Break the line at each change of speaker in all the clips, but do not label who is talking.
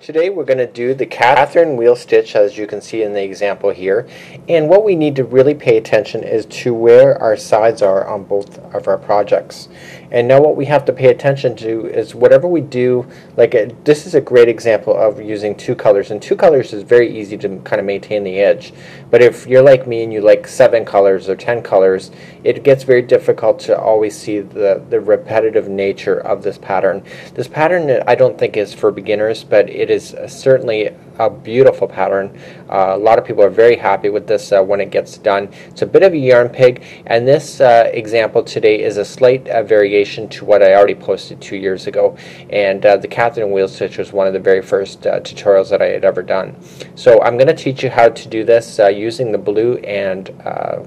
Today we're going to do the Catherine wheel stitch as you can see in the example here. And what we need to really pay attention is to where our sides are on both of our projects. And now what we have to pay attention to is whatever we do like a, uh, this is a great example of using two colors. And two colors is very easy to kind of maintain the edge. But if you're like me and you like seven colors or ten colors it gets very difficult to always see the, the repetitive nature of this pattern. This pattern I don't think is for beginners but it it is certainly a beautiful pattern. Uh, a lot of people are very happy with this uh, when it gets done. It's a bit of a yarn pig, and this uh, example today is a slight uh, variation to what I already posted two years ago. And uh, the Catherine wheel stitch was one of the very first uh, tutorials that I had ever done. So I'm going to teach you how to do this using the blue and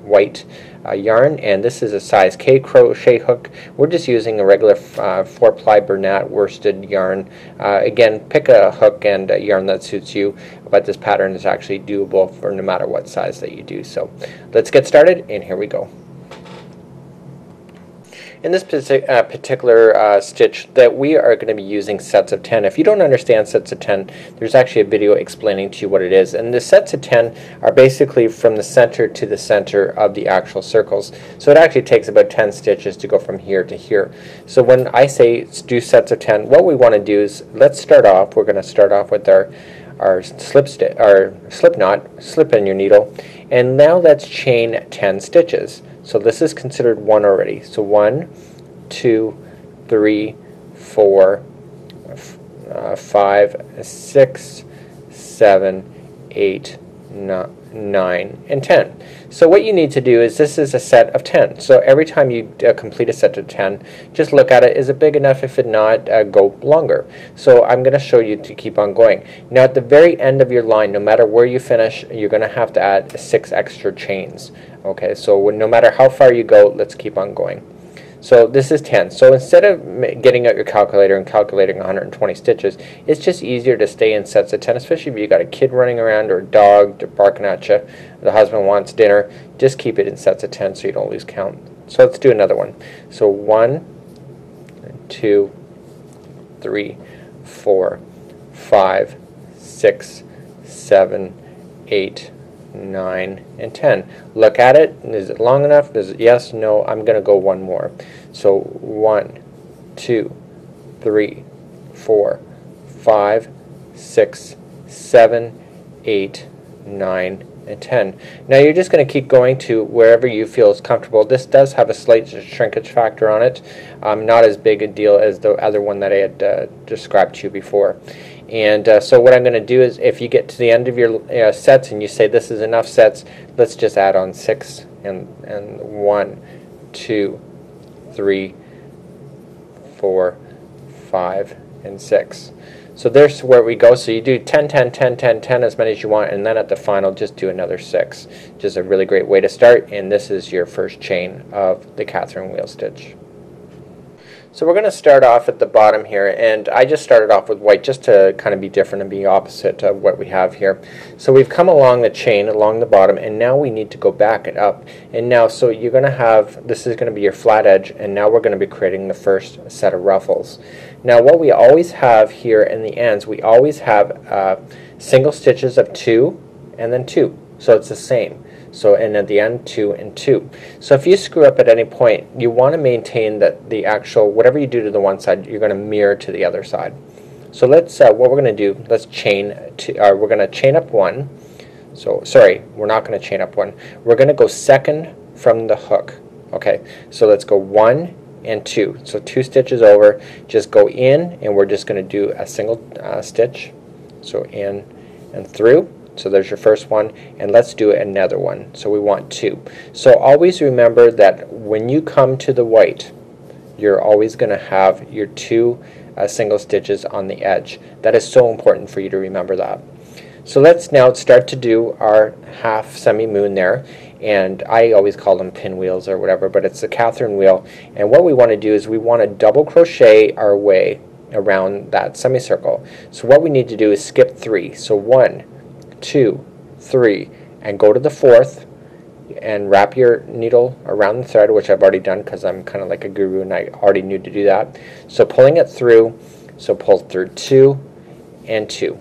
white uh, yarn and this is a size K crochet hook. We're just using a regular uh, 4 ply Bernat worsted yarn. Uh, again pick a hook and a yarn that suits you but this pattern is actually doable for no matter what size that you do. So let's get started and here we go in this uh, particular uh, stitch that we are going to be using sets of 10. If you don't understand sets of 10, there's actually a video explaining to you what it is. And the sets of 10 are basically from the center to the center of the actual circles. So it actually takes about 10 stitches to go from here to here. So when I say do sets of 10, what we want to do is let's start off. We're going to start off with our our slip our slip knot, slip in your needle, and now let's chain 10 stitches. So this is considered one already. So one, two, three, four, uh, five, six, seven, eight, nine, and 10. So what you need to do is this is a set of 10. So every time you uh, complete a set of 10, just look at it. Is it big enough? If it not, uh, go longer. So I'm going to show you to keep on going. Now at the very end of your line, no matter where you finish, you're going to have to add six extra chains. Okay, so no matter how far you go, let's keep on going. So this is 10. So instead of getting out your calculator and calculating 120 stitches, it's just easier to stay in sets of 10, especially if you got a kid running around or a dog barking at you, the husband wants dinner. Just keep it in sets of 10 so you don't lose count. So let's do another one. So 1, 2, 3, 4, 5, 6, 7, 8, 9, and 10. Look at it. Is it long enough? Is it yes, no? I'm going to go one more. So 1, 2, 3, 4, 5, 6, 7, 8, 9, and 10. Now you're just going to keep going to wherever you feel is comfortable. This does have a slight shrinkage factor on it. Um, not as big a deal as the other one that I had uh, described to you before. And uh, so what I'm going to do is if you get to the end of your uh, sets and you say this is enough sets, let's just add on 6 and, and 1, 2, 3, 4, 5, and 6. So there's where we go. So you do 10, 10, 10, 10, 10, as many as you want, and then at the final just do another 6. Just a really great way to start, and this is your first chain of the Catherine wheel stitch. So we're going to start off at the bottom here and I just started off with white just to kind of be different and be opposite of what we have here. So we've come along the chain along the bottom and now we need to go back and up and now so you're going to have this is going to be your flat edge and now we're going to be creating the first set of ruffles. Now what we always have here in the ends we always have uh, single stitches of two and then two so it's the same. So, and at the end, 2 and 2. So if you screw up at any point, you want to maintain that the actual, whatever you do to the one side, you're going to mirror to the other side. So let's, uh, what we're going to do, let's chain, to, uh, we're going to chain up one. So, sorry, we're not going to chain up one. We're going to go second from the hook. Okay, so let's go one and two. So two stitches over, just go in, and we're just going to do a single uh, stitch. So in and through so there's your first one, and let's do another one. So we want two. So always remember that when you come to the white, you're always going to have your two uh, single stitches on the edge. That is so important for you to remember that. So let's now start to do our half semi-moon there and I always call them pinwheels or whatever but it's the Catherine wheel and what we want to do is we want to double crochet our way around that semicircle. So what we need to do is skip three. So one, two, three, and go to the fourth and wrap your needle around the thread, which I've already done because I'm kind of like a guru and I already knew to do that. So pulling it through, so pull through two and 2.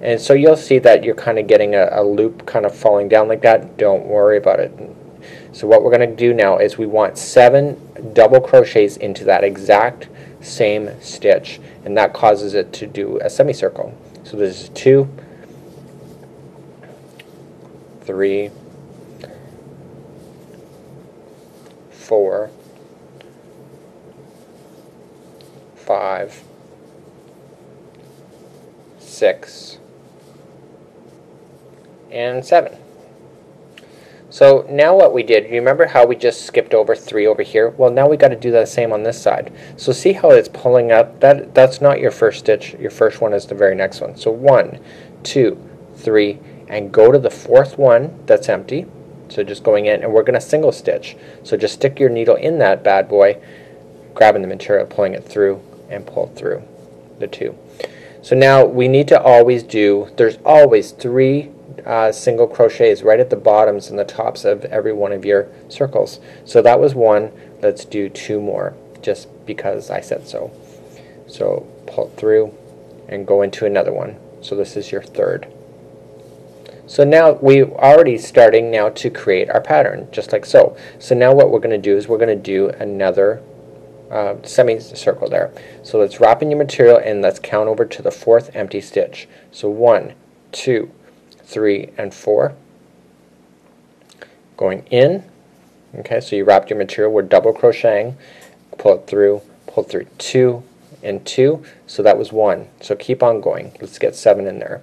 And so you'll see that you're kind of getting a, a loop kind of falling down like that. Don't worry about it. So what we're going to do now is we want seven double crochets into that exact same stitch and that causes it to do a semicircle. So this is two, three, four, five, six, and seven. So now what we did, you remember how we just skipped over 3 over here? Well, now we got to do the same on this side. So see how it's pulling up? That That's not your first stitch. Your first one is the very next one. So one, two, three, and go to the fourth one that's empty. So just going in, and we're going to single stitch. So just stick your needle in that bad boy, grabbing the material, pulling it through, and pull through the two. So now we need to always do, there's always three uh, single crochets right at the bottoms and the tops of every one of your circles. So that was one. Let's do two more just because I said so. So pull through and go into another one. So this is your third. So now we're already starting now to create our pattern, just like so. So now what we're going to do is we're going to do another uh, semicircle there. So let's wrap in your material and let's count over to the fourth empty stitch. So one, two, three, and 4. Going in, okay, so you wrapped your material, we're double crocheting, pull it through, pull through 2 and 2, so that was 1. So keep on going. Let's get 7 in there.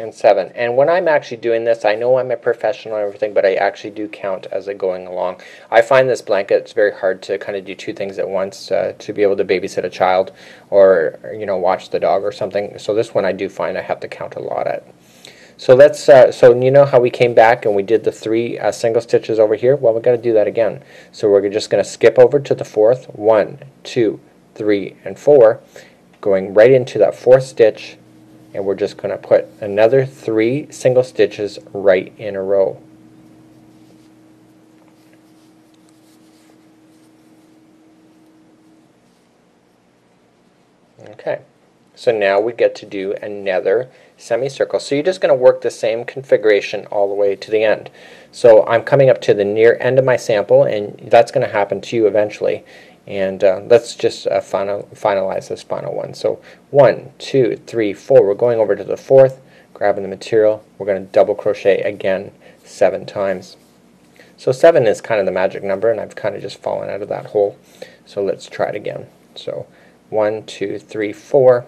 and seven. And when I'm actually doing this, I know I'm a professional and everything, but I actually do count as I'm going along. I find this blanket, it's very hard to kind of do two things at once, uh, to be able to babysit a child or, you know, watch the dog or something. So this one I do find I have to count a lot at. So let's, uh, so you know how we came back and we did the three uh, single stitches over here? Well, we've got to do that again. So we're just going to skip over to the fourth, one, two, three, and 4, going right into that fourth stitch, and we're just going to put another three single stitches right in a row. Okay, so now we get to do another semicircle. So you're just going to work the same configuration all the way to the end. So I'm coming up to the near end of my sample, and that's going to happen to you eventually. And uh, let's just uh, final, finalize this final one. So one, two, three, four. We're going over to the fourth, grabbing the material. We're going to double crochet again seven times. So seven is kind of the magic number, and I've kind of just fallen out of that hole. So let's try it again. So one, two, three, four.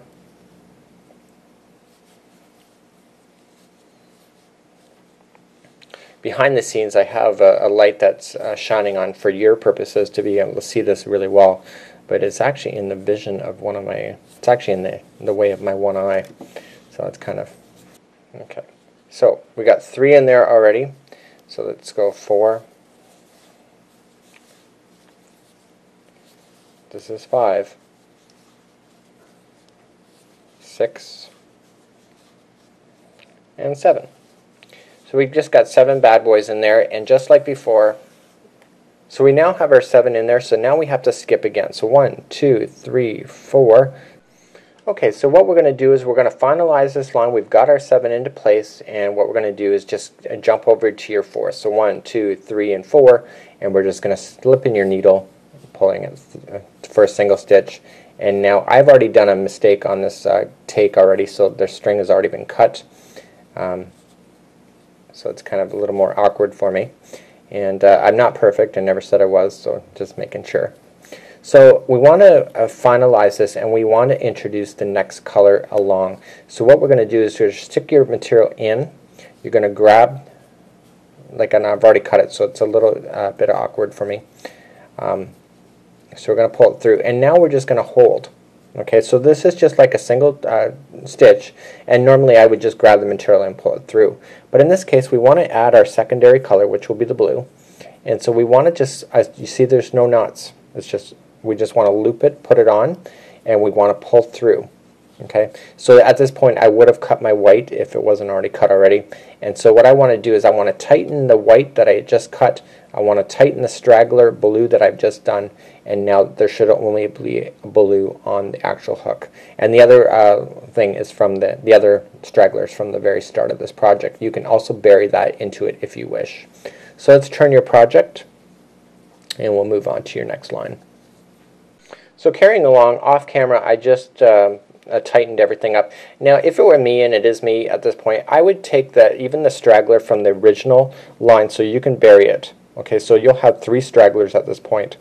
Behind the scenes I have a, a light that's uh, shining on for your purposes to be able to see this really well but it's actually in the vision of one of my it's actually in the, in the way of my one eye. So it's kind of okay. So we got three in there already. So let's go four. This is five. Six. And seven so we've just got seven bad boys in there, and just like before, so we now have our seven in there, so now we have to skip again. So one, two, three, four. Okay, so what we're going to do is we're going to finalize this line. We've got our seven into place, and what we're going to do is just uh, jump over to your four. So one, two, three, and four, and we're just going to slip in your needle, pulling it uh, for a single stitch. And now I've already done a mistake on this uh, take already, so the string has already been cut. Um, so it's kind of a little more awkward for me. And uh, I'm not perfect, I never said I was, so just making sure. So we want to uh, finalize this and we want to introduce the next color along. So what we're going to do is just stick your material in. You're going to grab, like and I've already cut it so it's a little uh, bit awkward for me. Um, so we're going to pull it through and now we're just going to hold. Okay, so this is just like a single uh, stitch, and normally I would just grab the material and pull it through. But in this case, we want to add our secondary color, which will be the blue, And so we want to just, as you see there's no knots. It's just, we just want to loop it, put it on, and we want to pull through. Okay, so at this point I would have cut my white if it wasn't already cut already. And so what I want to do is I want to tighten the white that I just cut. I want to tighten the straggler blue that I've just done. And now there should only be a blue on the actual hook. And the other uh, thing is from the, the other stragglers from the very start of this project. You can also bury that into it if you wish. So let's turn your project and we'll move on to your next line. So carrying along off camera, I just uh, uh, tightened everything up. Now, if it were me, and it is me at this point, I would take that even the straggler from the original line so you can bury it. Okay, so you'll have three stragglers at this point.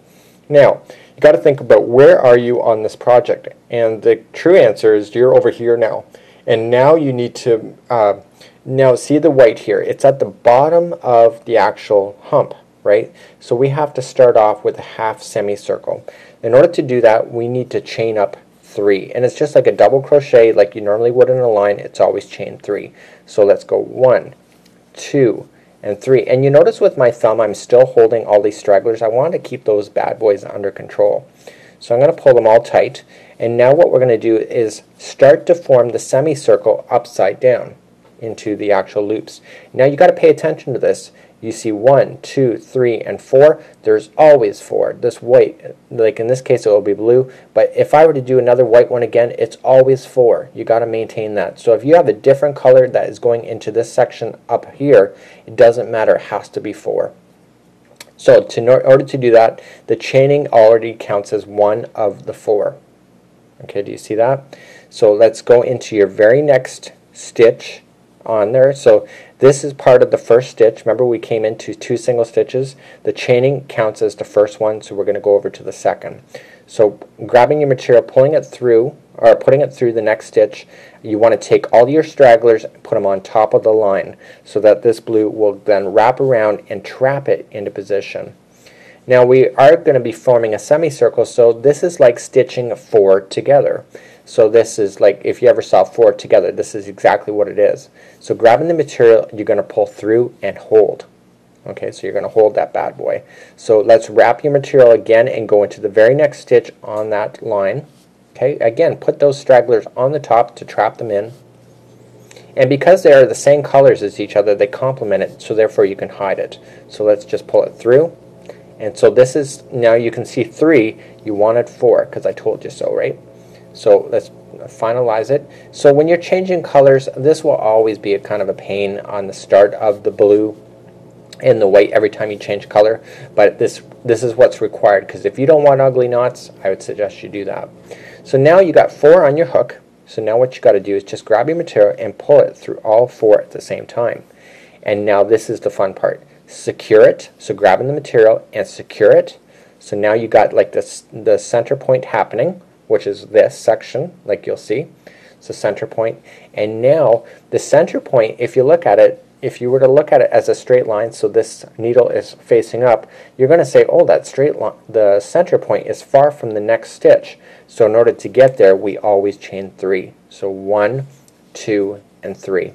Now, you got to think about where are you on this project? And the true answer is you're over here now. And now you need to, uh, now see the white here. It's at the bottom of the actual hump, right? So we have to start off with a half semicircle. In order to do that, we need to chain up three. And it's just like a double crochet like you normally would in a line. It's always chain three. So let's go one, two, and three. And you notice with my thumb I'm still holding all these stragglers. I want to keep those bad boys under control. So I'm going to pull them all tight. And now what we're going to do is start to form the semicircle upside down into the actual loops. Now you got to pay attention to this you see one, two, three, and four, there's always four. This white, like in this case, it will be blue, but if I were to do another white one again, it's always four. You got to maintain that. So if you have a different color that is going into this section up here, it doesn't matter, it has to be four. So to, in order to do that, the chaining already counts as one of the four. Okay, do you see that? So let's go into your very next stitch on there. So this is part of the first stitch. Remember we came into two single stitches. The chaining counts as the first one, so we're going to go over to the second. So grabbing your material, pulling it through, or putting it through the next stitch, you want to take all your stragglers and put them on top of the line so that this blue will then wrap around and trap it into position. Now we are going to be forming a semicircle, so this is like stitching four together. So this is like, if you ever saw four together, this is exactly what it is. So grabbing the material, you're going to pull through and hold. Okay, so you're going to hold that bad boy. So let's wrap your material again and go into the very next stitch on that line. Okay, again, put those stragglers on the top to trap them in. And because they are the same colors as each other, they complement it, so therefore you can hide it. So let's just pull it through. And so this is, now you can see three, you wanted four, because I told you so, right? So let's finalize it. So when you're changing colors, this will always be a kind of a pain on the start of the blue and the white every time you change color. But this this is what's required because if you don't want ugly knots, I would suggest you do that. So now you got four on your hook. So now what you got to do is just grab your material and pull it through all four at the same time. And now this is the fun part. Secure it. So grabbing the material and secure it. So now you got like this the center point happening which is this section, like you'll see. It's the center point. And now the center point, if you look at it, if you were to look at it as a straight line, so this needle is facing up, you're going to say, oh, that straight line, the center point is far from the next stitch. So in order to get there, we always chain three. So one, two, and three.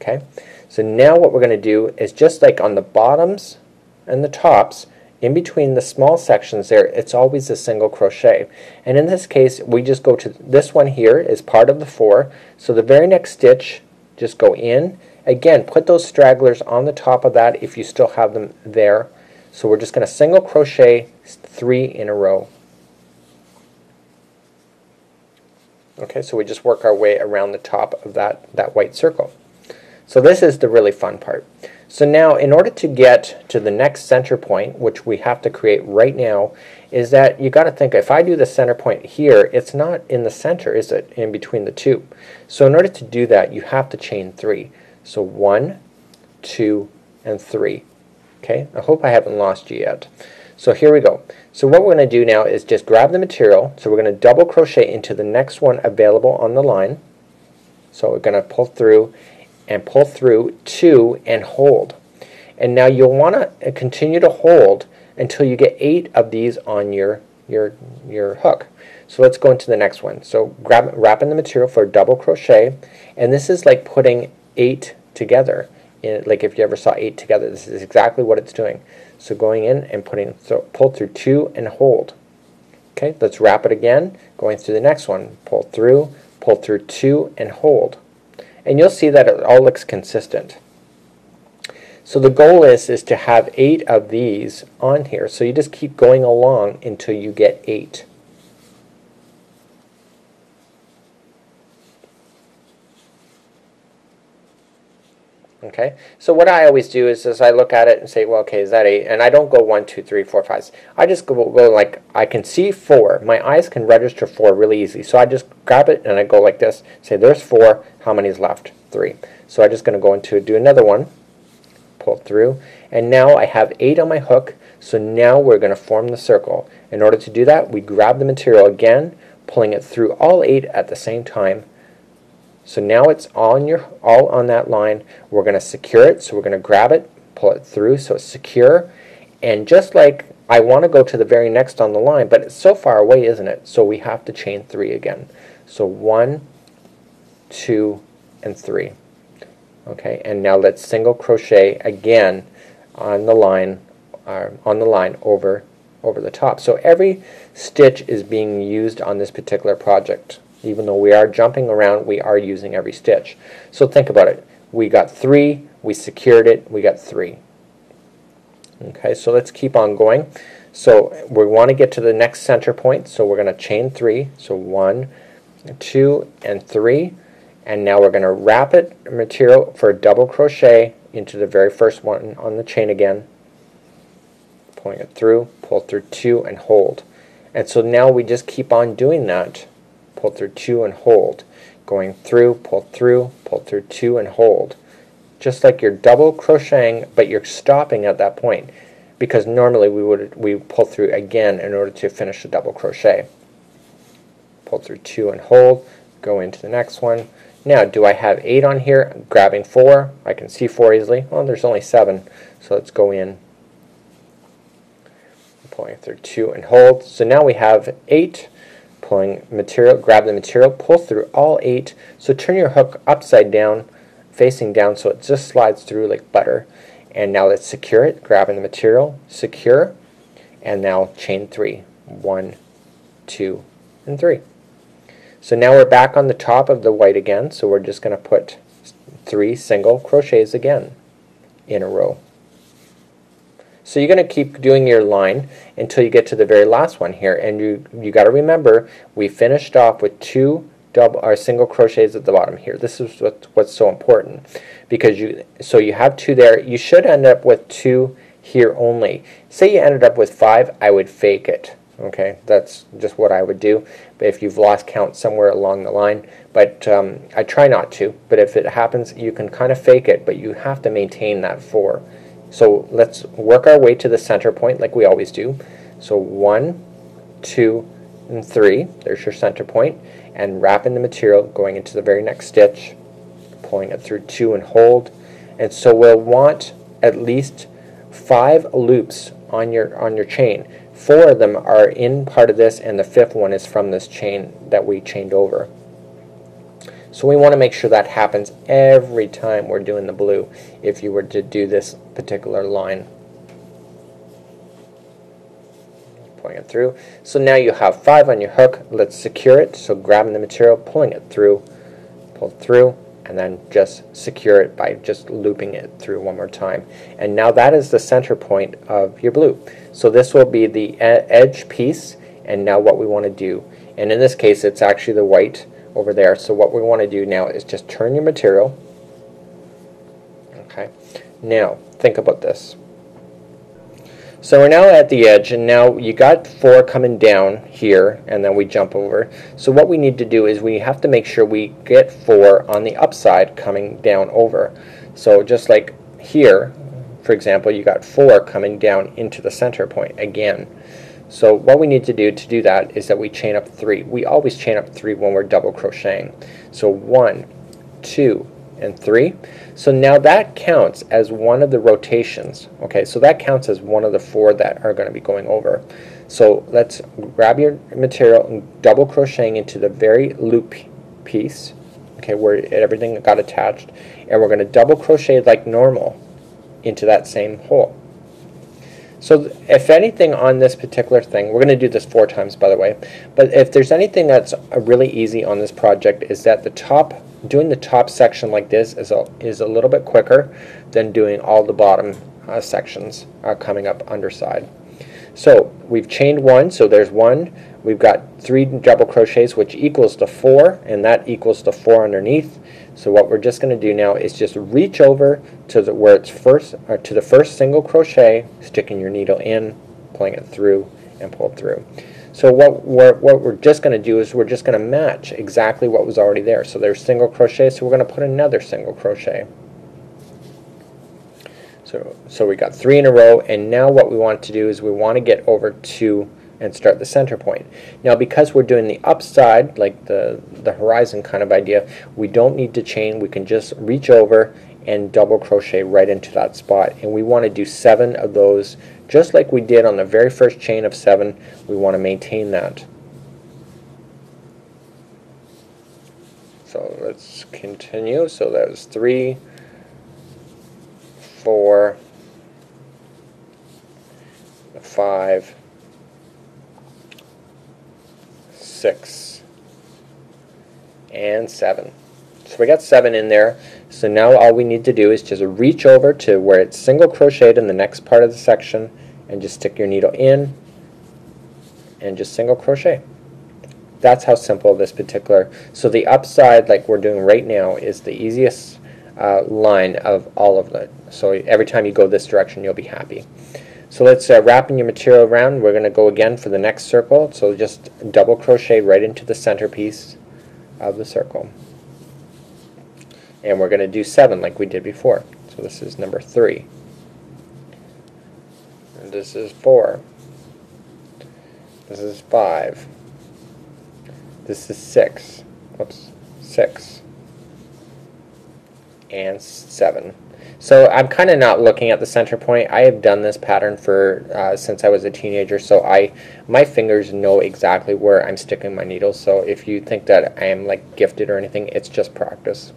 Okay. So now what we're going to do is just like on the bottoms and the tops, in between the small sections there, it's always a single crochet. And in this case, we just go to this one here is part of the four. So the very next stitch, just go in. Again, put those stragglers on the top of that if you still have them there. So we're just going to single crochet three in a row. Okay, so we just work our way around the top of that, that white circle. So this is the really fun part. So now in order to get to the next center point, which we have to create right now, is that you got to think if I do the center point here, it's not in the center, is it, in between the two. So in order to do that, you have to chain three. So one, two, and three. Okay, I hope I haven't lost you yet. So here we go. So what we're going to do now is just grab the material. So we're going to double crochet into the next one available on the line. So we're going to pull through and pull through two and hold. And now you'll want to uh, continue to hold until you get eight of these on your your your hook. So let's go into the next one. So grab wrapping the material for a double crochet, and this is like putting eight together in, like if you ever saw eight together, this is exactly what it's doing. So going in and putting, so pull through two and hold. Okay, let's wrap it again, going through the next one. Pull through, pull through two and hold. And you'll see that it all looks consistent. So the goal is, is to have eight of these on here. So you just keep going along until you get eight. Okay, so what I always do is, is I look at it and say, well, okay, is that eight? And I don't go one, two, three, four, five. I just go, go like, I can see four. My eyes can register four really easy. So I just grab it and I go like this, say, there's four. How many is left? Three. So I'm just going to go into do another one, pull through, and now I have eight on my hook. So now we're going to form the circle. In order to do that, we grab the material again, pulling it through all eight at the same time, so now it's all, on your all on that line. We're going to secure it. So we're going to grab it, pull it through so it's secure. And just like I want to go to the very next on the line, but it's so far away, isn't it? So we have to chain three again. So one, two, and three. Okay, and now let's single crochet again on the line, uh, on the line over over the top. So every stitch is being used on this particular project. Even though we are jumping around, we are using every stitch. So think about it. We got three, we secured it, we got three. Okay, so let's keep on going. So we want to get to the next center point, so we're going to chain three. So one, two, and three. And now we're going to wrap it material for a double crochet into the very first one on the chain again. Pulling it through, pull through two, and hold. And so now we just keep on doing that pull through two and hold. Going through, pull through, pull through two and hold. Just like you're double crocheting, but you're stopping at that point because normally we would we pull through again in order to finish the double crochet. Pull through two and hold, go into the next one. Now, do I have eight on here? I'm grabbing four. I can see four easily. Well, there's only seven, so let's go in. Pulling through two and hold. So now we have eight pulling material, grab the material, pull through all eight. So turn your hook upside down, facing down so it just slides through like butter. And now let's secure it, grabbing the material, secure, and now chain three. One, two, and three. So now we're back on the top of the white again, so we're just going to put three single crochets again in a row. So you're going to keep doing your line until you get to the very last one here. And you, you got to remember, we finished off with two double or single crochets at the bottom here. This is what, what's so important. Because you, so you have two there. You should end up with two here only. Say you ended up with five, I would fake it. Okay, that's just what I would do. But if you've lost count somewhere along the line, but um, I try not to. But if it happens, you can kind of fake it, but you have to maintain that four. So let's work our way to the center point like we always do. So one, two, and three. There's your center point. And wrapping the material, going into the very next stitch, pulling it through two and hold. And so we'll want at least five loops on your on your chain. Four of them are in part of this, and the fifth one is from this chain that we chained over. So we want to make sure that happens every time we're doing the blue if you were to do this particular line. Pulling it through. So now you have five on your hook. Let's secure it. So grabbing the material, pulling it through, pull through, and then just secure it by just looping it through one more time. And now that is the center point of your blue. So this will be the edge piece and now what we want to do. And in this case it's actually the white over there. So what we want to do now is just turn your material. Okay. Now, think about this. So we're now at the edge, and now you got four coming down here, and then we jump over. So what we need to do is we have to make sure we get four on the upside coming down over. So just like here, for example, you got four coming down into the center point again. So what we need to do to do that is that we chain up three. We always chain up three when we're double crocheting. So one, two, and three. So now that counts as one of the rotations. Okay, so that counts as one of the four that are going to be going over. So let's grab your material and double crocheting into the very loop piece, okay, where everything got attached, and we're going to double crochet like normal into that same hole. So if anything on this particular thing, we're going to do this four times by the way, but if there's anything that's really easy on this project is that the top, doing the top section like this is a, is a little bit quicker than doing all the bottom uh, sections uh, coming up underside. So we've chained one, so there's one. We've got three double crochets, which equals to four, and that equals to four underneath. So what we're just going to do now is just reach over to the where it's first, or to the first single crochet, sticking your needle in, pulling it through, and pull it through. So what we're, what we're just going to do is we're just going to match exactly what was already there. So there's single crochet, so we're going to put another single crochet. So, so we got three in a row, and now what we want to do is we want to get over to and start the center point. Now because we're doing the upside, like the, the horizon kind of idea, we don't need to chain, we can just reach over and double crochet right into that spot. And we want to do seven of those, just like we did on the very first chain of seven, we want to maintain that. So let's continue. So that was three, four, five, six, and seven. So we got seven in there. So now all we need to do is just reach over to where it's single crocheted in the next part of the section and just stick your needle in and just single crochet. That's how simple this particular, so the upside like we're doing right now is the easiest uh, line of all of it. So every time you go this direction you'll be happy. So let's uh, wrapping your material around. We're going to go again for the next circle. So just double crochet right into the centerpiece of the circle. And we're going to do seven like we did before. So this is number three. And this is four. This is five. This is six. Whoops. Six. And seven. So I'm kind of not looking at the center point. I have done this pattern for uh, since I was a teenager, so I my fingers know exactly where I'm sticking my needles. So if you think that I am like gifted or anything, it's just practice.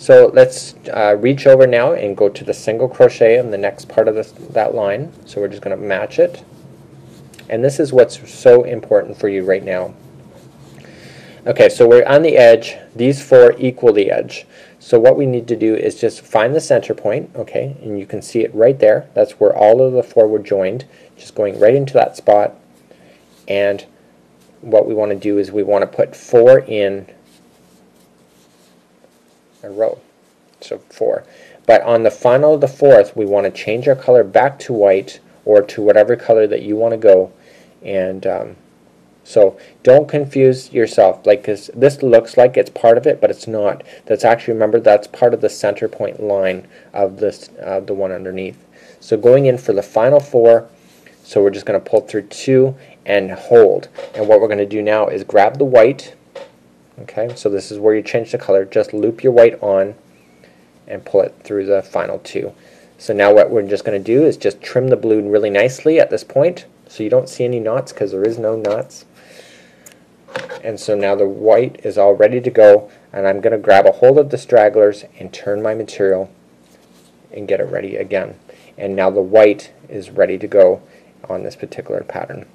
So let's uh, reach over now and go to the single crochet in the next part of this, that line. So we're just going to match it. And this is what's so important for you right now. Okay, so we're on the edge. These four equal the edge. So what we need to do is just find the center point, okay, and you can see it right there. That's where all of the four were joined, just going right into that spot. And what we want to do is we want to put four in a row, so four. But on the final of the fourth, we want to change our color back to white or to whatever color that you want to go. And um, so don't confuse yourself, like because this looks like it's part of it, but it's not. That's actually remember that's part of the center point line of this uh, the one underneath. So going in for the final four, so we're just going to pull through two and hold. And what we're going to do now is grab the white. Okay, so this is where you change the color. Just loop your white on and pull it through the final two. So now what we're just going to do is just trim the balloon really nicely at this point so you don't see any knots because there is no knots and so now the white is all ready to go and I'm going to grab a hold of the stragglers and turn my material and get it ready again and now the white is ready to go on this particular pattern.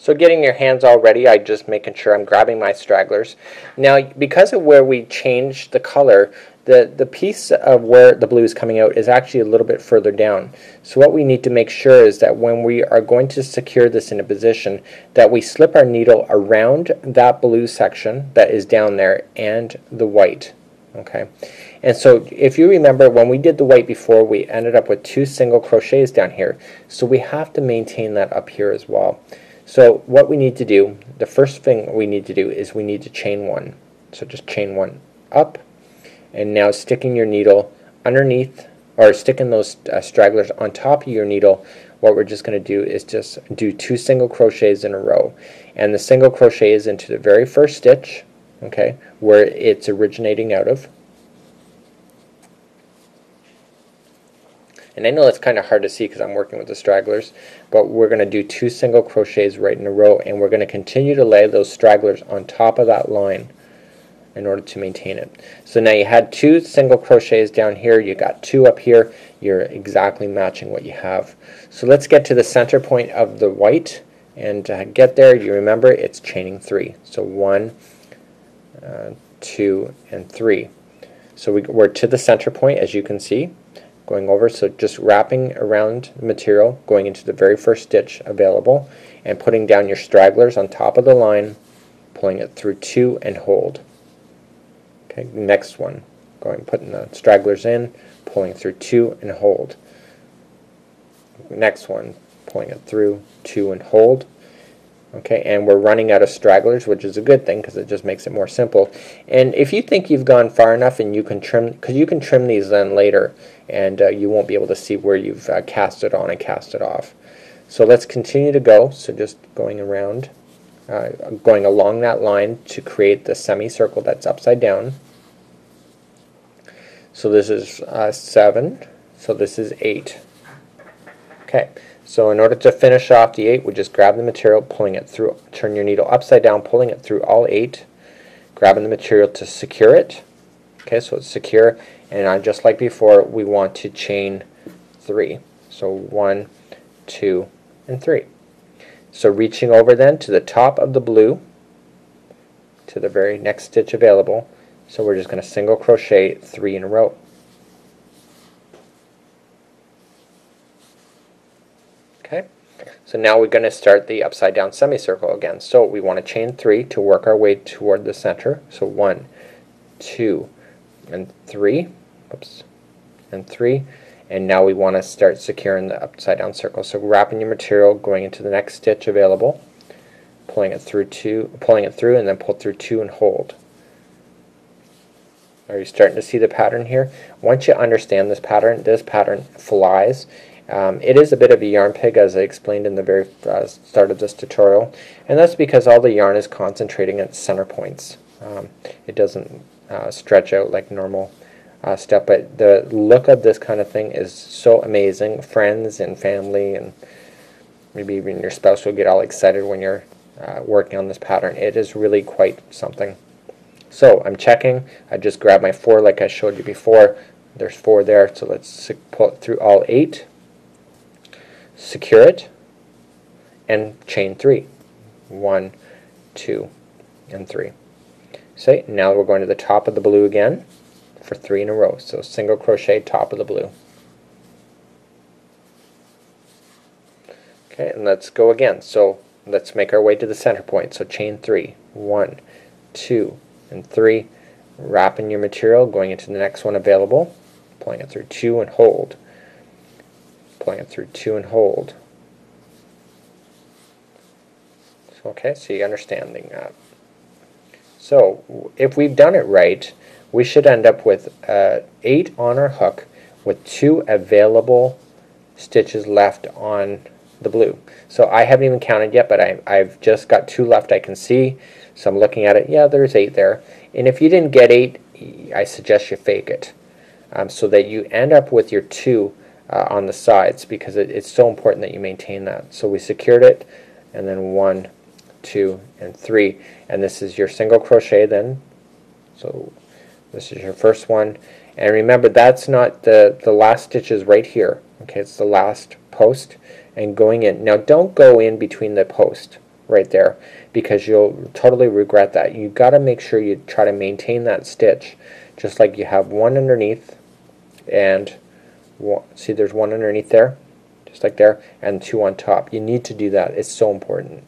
So getting your hands all ready, I just making sure I'm grabbing my stragglers. Now because of where we changed the color, the, the piece of where the blue is coming out is actually a little bit further down. So what we need to make sure is that when we are going to secure this in a position that we slip our needle around that blue section that is down there and the white. Okay, and so if you remember when we did the white before we ended up with two single crochets down here. So we have to maintain that up here as well. So what we need to do, the first thing we need to do is we need to chain one. So just chain one up and now sticking your needle underneath or sticking those uh, stragglers on top of your needle what we're just going to do is just do two single crochets in a row. And the single crochet is into the very first stitch okay where it's originating out of. And I know it's kind of hard to see because I'm working with the stragglers, but we're going to do two single crochets right in a row and we're going to continue to lay those stragglers on top of that line in order to maintain it. So now you had two single crochets down here, you got two up here, you're exactly matching what you have. So let's get to the center point of the white and to get there you remember it's chaining three. So one, uh, two, and three. So we, we're to the center point as you can see going over so just wrapping around the material going into the very first stitch available and putting down your stragglers on top of the line pulling it through two and hold okay next one. Going putting the stragglers in pulling through two and hold. Next one pulling it through two and hold. Okay and we're running out of stragglers which is a good thing because it just makes it more simple. And if you think you've gone far enough and you can trim because you can trim these then later and uh, you won't be able to see where you've uh, cast it on and cast it off. So let's continue to go. So just going around uh, going along that line to create the semicircle that's upside down so this is uh, 7 so this is 8 okay so in order to finish off the 8, we just grab the material, pulling it through, turn your needle upside down, pulling it through all 8, grabbing the material to secure it. Okay, so it's secure, and just like before, we want to chain 3. So 1, 2, and 3. So reaching over then to the top of the blue, to the very next stitch available, so we're just going to single crochet 3 in a row. Okay, so now we're going to start the upside down semicircle again. So we want to chain three to work our way toward the center. So one, two, and three. Oops, and three. And now we want to start securing the upside down circle. So wrapping your material, going into the next stitch available, pulling it through two, pulling it through, and then pull through two and hold. Are you starting to see the pattern here? Once you understand this pattern, this pattern flies um, it is a bit of a yarn pig as I explained in the very uh, start of this tutorial and that's because all the yarn is concentrating at center points. Um, it doesn't uh, stretch out like normal uh, stuff but the look of this kind of thing is so amazing. Friends and family and maybe even your spouse will get all excited when you're uh, working on this pattern. It is really quite something. So I'm checking. I just grabbed my four like I showed you before. There's four there so let's pull it through all eight secure it, and chain three. One, two, and three. So now we're going to the top of the blue again for three in a row. So single crochet top of the blue. Okay, and let's go again. So let's make our way to the center point. So chain three one two and three. Wrapping your material, going into the next one available, pulling it through two and hold pulling it through two and hold. Okay, so you're understanding that. So if we've done it right, we should end up with uh, 8 on our hook with 2 available stitches left on the blue. So I haven't even counted yet, but I, I've just got 2 left I can see. So I'm looking at it, yeah, there's 8 there. And if you didn't get 8, I suggest you fake it. Um, so that you end up with your 2 uh, on the sides because it, it's so important that you maintain that. So we secured it and then one, two, and three. And this is your single crochet then. So this is your first one. And remember that's not the, the last stitch is right here. Okay, it's the last post and going in. Now don't go in between the post right there because you'll totally regret that. You've got to make sure you try to maintain that stitch just like you have one underneath and see there's one underneath there just like there and two on top you need to do that it's so important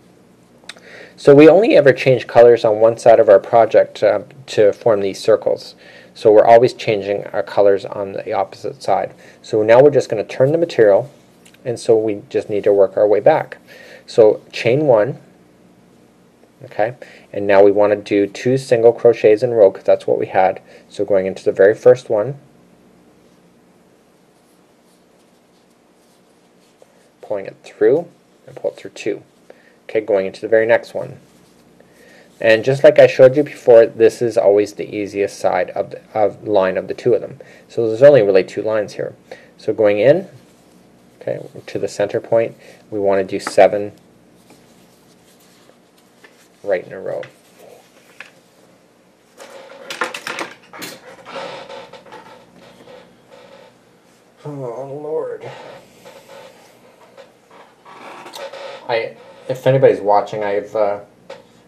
so we only ever change colors on one side of our project uh, to form these circles. So we're always changing our colors on the opposite side. So now we're just going to turn the material and so we just need to work our way back. So chain one okay? And now we want to do two single crochets in a row because that's what we had. So going into the very first one pulling it through and pull it through two. Okay, going into the very next one. And just like I showed you before, this is always the easiest side of, the, of line of the two of them. So there's only really two lines here. So going in, okay, to the center point, we want to do seven right in a row. Oh Lord. I, if anybody's watching, I've uh,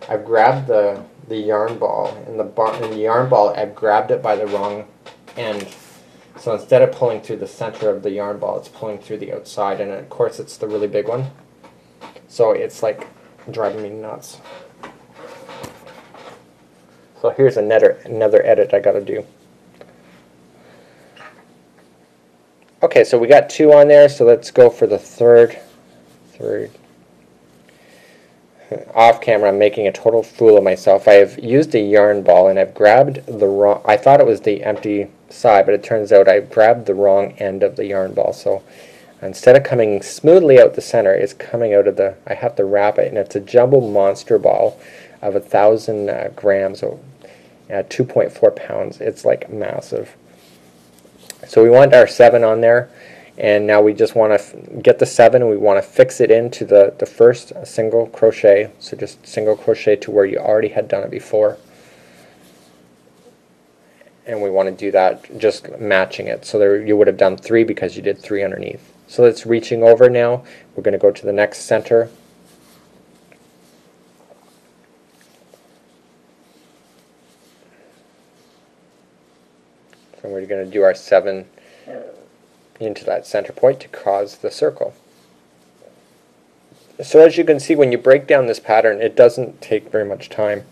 I've grabbed the the yarn ball in the bar in the yarn ball. I've grabbed it by the wrong end. So instead of pulling through the center of the yarn ball, it's pulling through the outside, and of course it's the really big one. So it's like driving me nuts. So here's another another edit I got to do. Okay, so we got two on there, so let's go for the third. Third. Off camera, I'm making a total fool of myself. I have used a yarn ball and I've grabbed the wrong, I thought it was the empty side, but it turns out I've grabbed the wrong end of the yarn ball. So instead of coming smoothly out the center, it's coming out of the, I have to wrap it, and it's a jumbo monster ball of a thousand uh, grams, or uh, 2.4 pounds. It's like massive. So we want our 7 on there and now we just want to get the 7 and we want to fix it into the, the first single crochet. So just single crochet to where you already had done it before. And we want to do that just matching it. So there you would have done 3 because you did 3 underneath. So it's reaching over now. We're going to go to the next center. And we're going to do our 7 uh, into that center point to cause the circle. So as you can see, when you break down this pattern, it doesn't take very much time.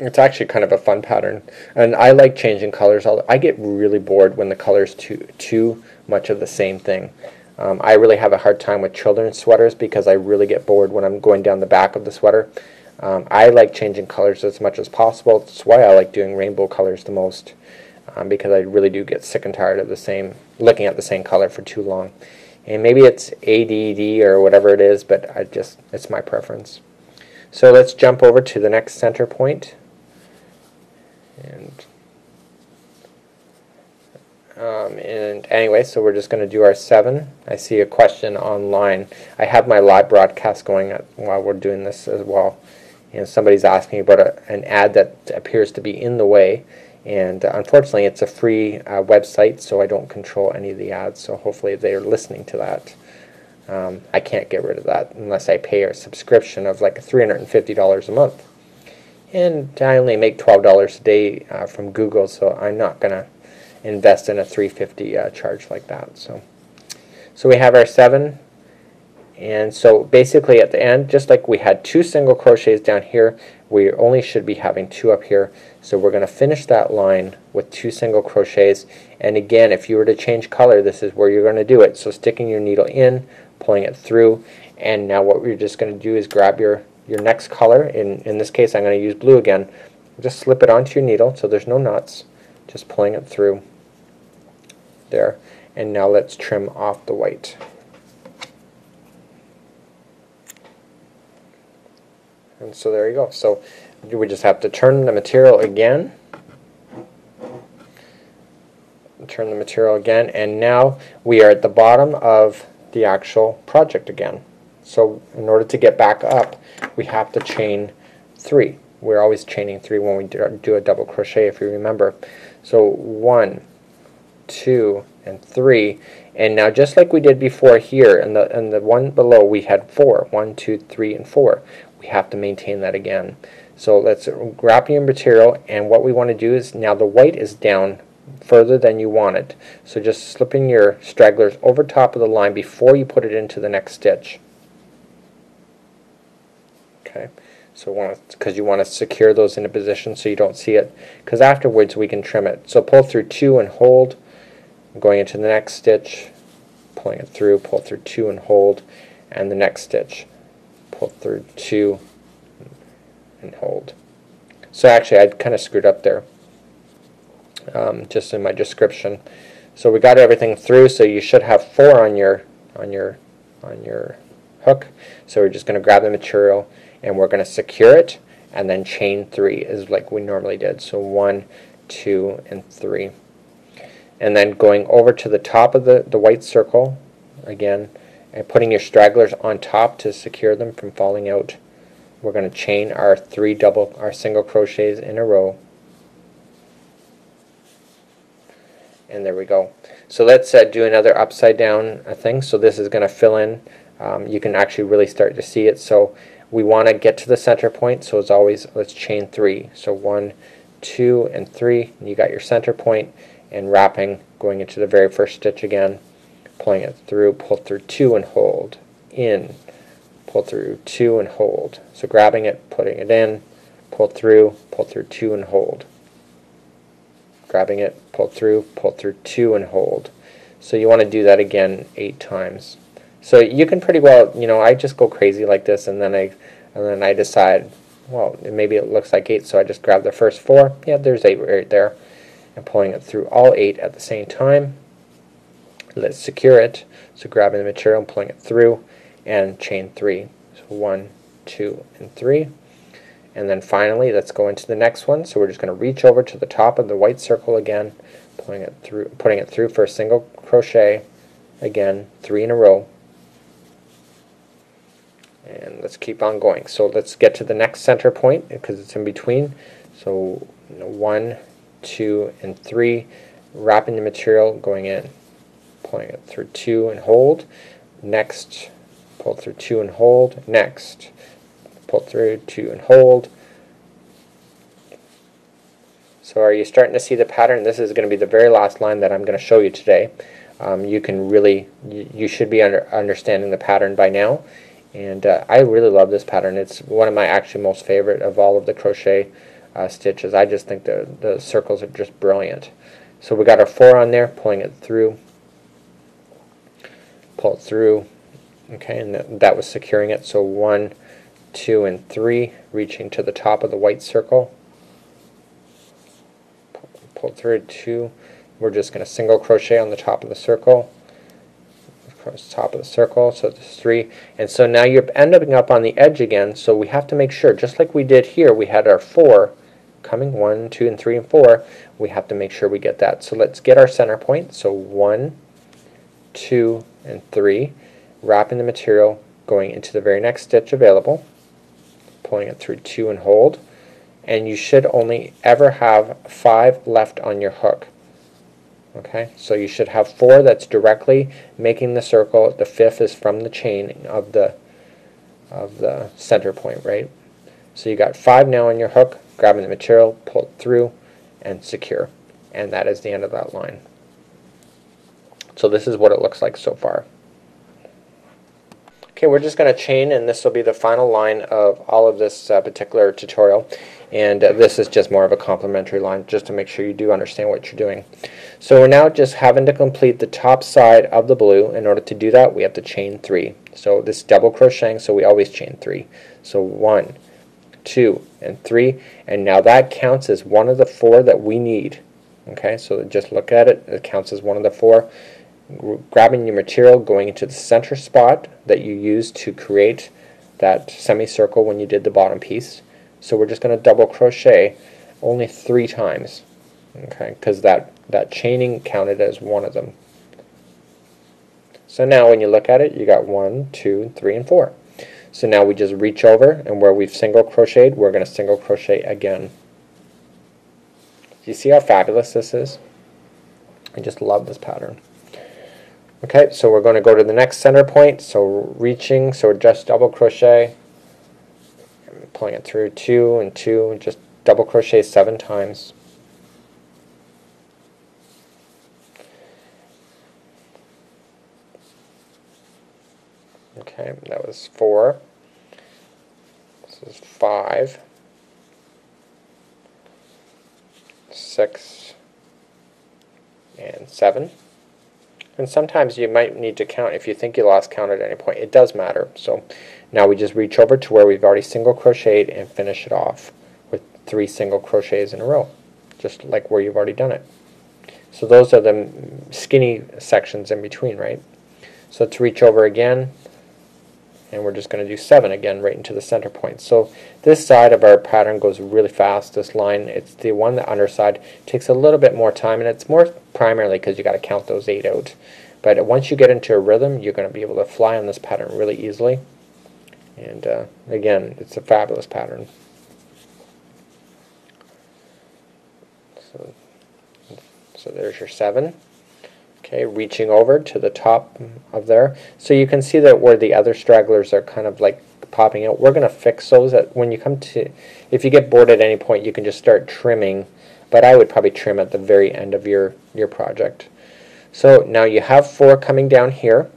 It's actually kind of a fun pattern. And I like changing colors. I get really bored when the colors too, too much of the same thing. Um, I really have a hard time with children's sweaters because I really get bored when I'm going down the back of the sweater. Um, I like changing colors as much as possible. That's why I like doing rainbow colors the most um, because I really do get sick and tired of the same looking at the same color for too long. And maybe it's ADD or whatever it is, but I just it's my preference. So let's jump over to the next center point. And um, and anyway, so we're just going to do our seven. I see a question online. I have my live broadcast going while we're doing this as well. And somebody's asking about a, an ad that appears to be in the way. And uh, unfortunately, it's a free uh, website, so I don't control any of the ads. So hopefully, they're listening to that. Um, I can't get rid of that unless I pay a subscription of like $350 a month. And I only make $12 a day uh, from Google, so I'm not going to invest in a 350 uh, charge like that. So, so we have our seven. And so basically at the end, just like we had two single crochets down here, we only should be having two up here. So we're going to finish that line with two single crochets. And again, if you were to change color, this is where you're going to do it. So sticking your needle in, pulling it through, and now what we're just going to do is grab your, your next color. In, in this case, I'm going to use blue again. Just slip it onto your needle so there's no knots. Just pulling it through there. And now let's trim off the white. And so there you go. So we just have to turn the material again. Turn the material again, and now we are at the bottom of the actual project again. So in order to get back up, we have to chain three. We're always chaining three when we do a double crochet, if you remember. So one, two, and three. And now just like we did before here, and the, and the one below, we had four. One, two, three, and four we have to maintain that again. So let's wrap your material and what we want to do is now the white is down further than you want it. So just slipping your stragglers over top of the line before you put it into the next stitch. Okay, so because you want to secure those in a position so you don't see it because afterwards we can trim it. So pull through two and hold, going into the next stitch, pulling it through, pull through two and hold, and the next stitch pull through two and hold. So actually I kind of screwed up there um, just in my description. So we got everything through so you should have four on your on your on your hook. So we're just going to grab the material and we're going to secure it and then chain three is like we normally did. So one, two, and three. And then going over to the top of the, the white circle again and putting your stragglers on top to secure them from falling out. We're going to chain our three double, our single crochets in a row. And there we go. So let's uh, do another upside down uh, thing. So this is going to fill in. Um, you can actually really start to see it. So we want to get to the center point. So as always, let's chain three. So one, two, and three. And you got your center point and wrapping, going into the very first stitch again, pulling it through, pull through two and hold, in, pull through two and hold. So grabbing it, putting it in, pull through, pull through two and hold. Grabbing it, pull through, pull through two and hold. So you want to do that again eight times. So you can pretty well, you know, I just go crazy like this and then I and then I decide, well, maybe it looks like eight, so I just grab the first four. Yeah, there's eight right there. And pulling it through all eight at the same time. Let's secure it. So grabbing the material and pulling it through and chain three. So one, two, and three. And then finally, let's go into the next one. So we're just going to reach over to the top of the white circle again, pulling it through, putting it through for a single crochet. Again, three in a row. And let's keep on going. So let's get to the next center point because it's in between. So one, two, and three. Wrapping the material, going in, pulling it through two and hold. Next, pull through two and hold. Next, pull through two and hold. So are you starting to see the pattern? This is going to be the very last line that I'm going to show you today. Um, you can really, you, should be under, understanding the pattern by now. And uh, I really love this pattern. It's one of my actually most favorite of all of the crochet uh, stitches. I just think the, the circles are just brilliant. So we got our four on there, pulling it through, pull it through, okay, and that, that was securing it. So one, two, and three, reaching to the top of the white circle, pull, pull through two. We're just going to single crochet on the top of the circle, top of the circle, so there's three. And so now you're ending up on the edge again, so we have to make sure, just like we did here, we had our four coming, one, two, and three, and four, we have to make sure we get that. So let's get our center point, so one, two, and three, wrapping the material, going into the very next stitch available, pulling it through two and hold, and you should only ever have five left on your hook. Okay, so you should have four that's directly making the circle. The fifth is from the chain of the of the center point, right? So you got five now on your hook, grabbing the material, pull it through, and secure. And that is the end of that line. So this is what it looks like so far. Okay, we're just going to chain, and this will be the final line of all of this uh, particular tutorial. And uh, this is just more of a complementary line, just to make sure you do understand what you're doing. So we're now just having to complete the top side of the blue. In order to do that, we have to chain three. So this double crocheting, so we always chain three. So one, two, and three. And now that counts as one of the four that we need. Okay, so just look at it. It counts as one of the four grabbing your material, going into the center spot that you used to create that semicircle when you did the bottom piece. So we're just going to double crochet only three times, okay, because that, that chaining counted as one of them. So now when you look at it, you got one, two, three, and four. So now we just reach over, and where we've single crocheted, we're going to single crochet again. You see how fabulous this is? I just love this pattern. Okay, so we're going to go to the next center point. So reaching, so just double crochet, pulling it through two and two, and just double crochet seven times. Okay, that was four. This is five, six, and seven. And sometimes you might need to count if you think you lost count at any point. It does matter. So now we just reach over to where we've already single crocheted and finish it off with three single crochets in a row, just like where you've already done it. So those are the skinny sections in between, right? So let's reach over again, and we're just going to do 7 again right into the center point. So this side of our pattern goes really fast, this line. It's the one, the underside, takes a little bit more time, and it's more primarily because you got to count those 8 out. But once you get into a rhythm, you're going to be able to fly on this pattern really easily. And uh, again, it's a fabulous pattern. So, so there's your 7 okay reaching over to the top of there. So you can see that where the other stragglers are kind of like popping out. We're going to fix those at when you come to if you get bored at any point you can just start trimming. But I would probably trim at the very end of your your project. So now you have four coming down here.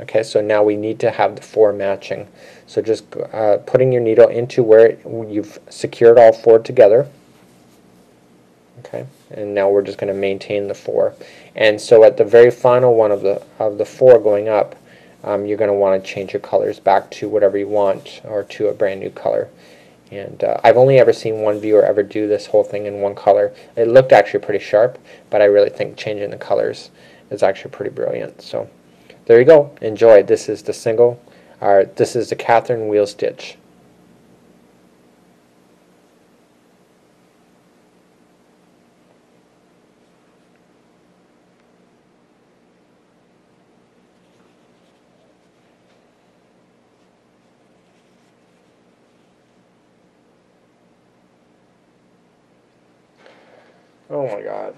Okay so now we need to have the four matching. So just uh, putting your needle into where you've secured all four together. Okay and now we're just going to maintain the four. And so at the very final one of the of the four going up um, you're going to want to change your colors back to whatever you want or to a brand new color. And uh, I've only ever seen one viewer ever do this whole thing in one color. It looked actually pretty sharp but I really think changing the colors is actually pretty brilliant. So there you go. Enjoy. This is the single or this is the Catherine wheel stitch Oh my god.